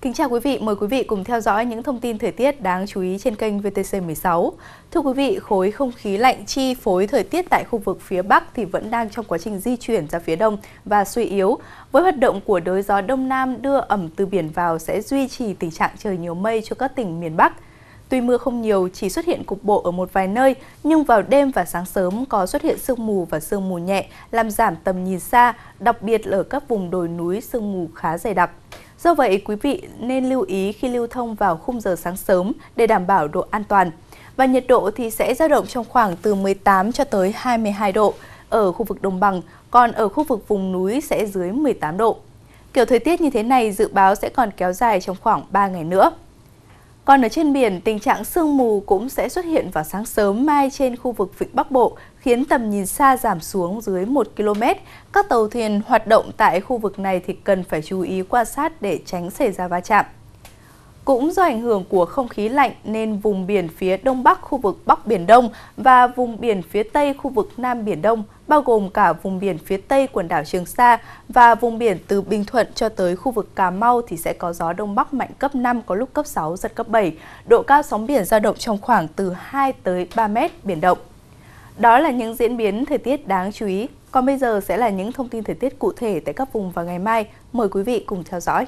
Kính chào quý vị, mời quý vị cùng theo dõi những thông tin thời tiết đáng chú ý trên kênh VTC16. Thưa quý vị, khối không khí lạnh chi phối thời tiết tại khu vực phía Bắc thì vẫn đang trong quá trình di chuyển ra phía Đông và suy yếu. Với hoạt động của đới gió Đông Nam đưa ẩm từ biển vào sẽ duy trì tình trạng trời nhiều mây cho các tỉnh miền Bắc. Tuy mưa không nhiều, chỉ xuất hiện cục bộ ở một vài nơi, nhưng vào đêm và sáng sớm có xuất hiện sương mù và sương mù nhẹ, làm giảm tầm nhìn xa, đặc biệt ở các vùng đồi núi sương mù khá dày đặc. Do vậy, quý vị nên lưu ý khi lưu thông vào khung giờ sáng sớm để đảm bảo độ an toàn. Và nhiệt độ thì sẽ dao động trong khoảng từ 18 cho tới 22 độ ở khu vực đồng bằng, còn ở khu vực vùng núi sẽ dưới 18 độ. Kiểu thời tiết như thế này dự báo sẽ còn kéo dài trong khoảng 3 ngày nữa. Còn ở trên biển, tình trạng sương mù cũng sẽ xuất hiện vào sáng sớm mai trên khu vực Vịnh Bắc Bộ, khiến tầm nhìn xa giảm xuống dưới 1 km. Các tàu thuyền hoạt động tại khu vực này thì cần phải chú ý quan sát để tránh xảy ra va chạm. Cũng do ảnh hưởng của không khí lạnh nên vùng biển phía đông bắc khu vực Bắc Biển Đông và vùng biển phía tây khu vực Nam Biển Đông, bao gồm cả vùng biển phía tây quần đảo Trường Sa và vùng biển từ Bình Thuận cho tới khu vực Cà Mau thì sẽ có gió đông bắc mạnh cấp 5 có lúc cấp 6 giật cấp 7, độ cao sóng biển dao động trong khoảng từ 2 tới 3 mét biển động. Đó là những diễn biến thời tiết đáng chú ý. Còn bây giờ sẽ là những thông tin thời tiết cụ thể tại các vùng vào ngày mai. Mời quý vị cùng theo dõi.